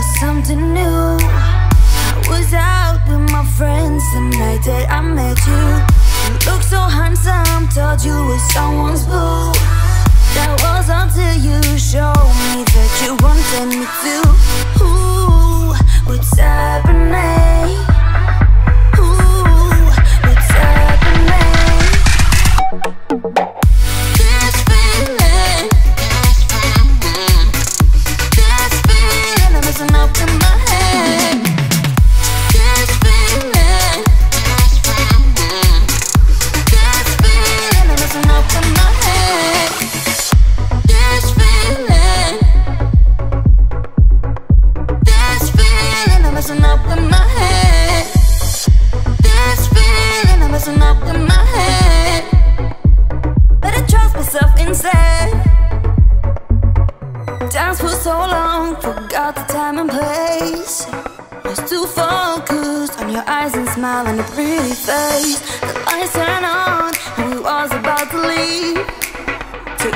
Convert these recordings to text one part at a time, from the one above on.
for something new. I was out with my friends the night that I met you. You looked so handsome, thought you were someone's boo. That was until you showed me that you wanted me to. Ooh, what's happening? Myself instead. Dance for so long, forgot the time and place. Was too focused on your eyes and smile and a pretty face. The lights turn on, and we was about to leave. To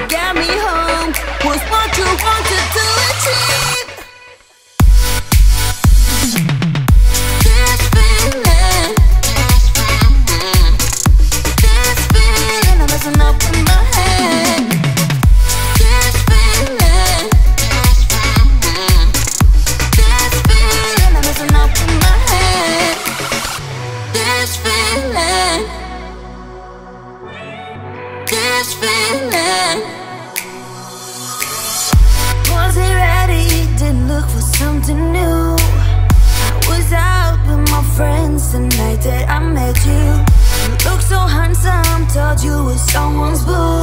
this. Wasn't ready, didn't look for something new. I was out with my friends the night that I met you. You looked so handsome, thought you were someone's boo.